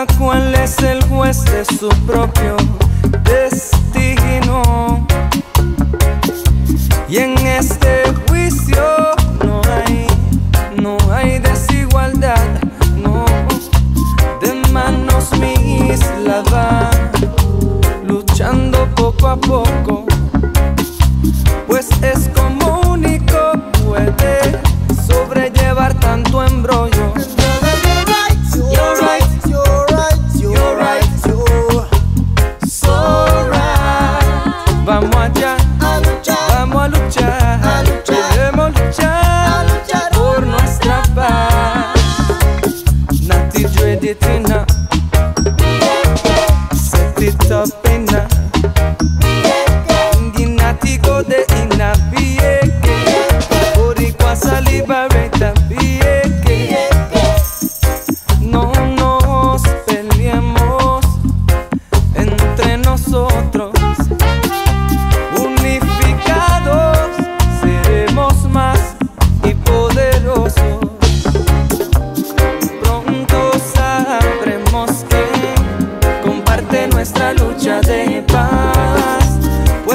cada cual es el juez de su propio destino. Y en este up in the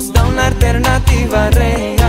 nos da una alternativa, rey.